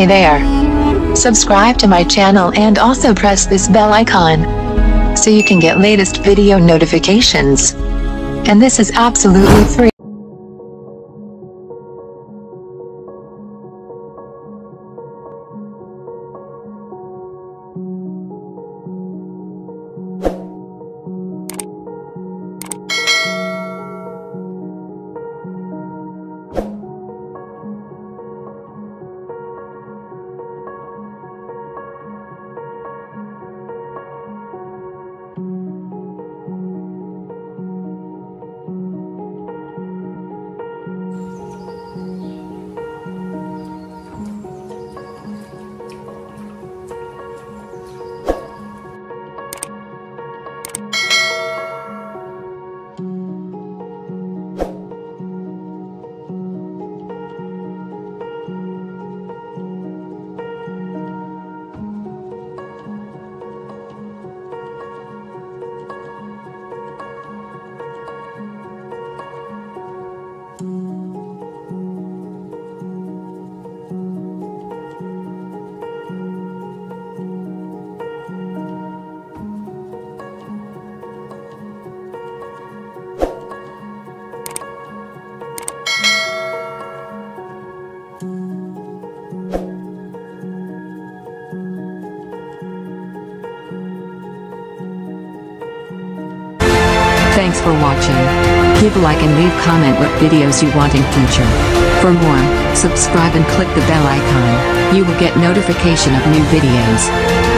Hey there. Subscribe to my channel and also press this bell icon so you can get latest video notifications. And this is absolutely free. Thanks for watching. Give a like and leave comment what videos you want in future. For more, subscribe and click the bell icon. You will get notification of new videos.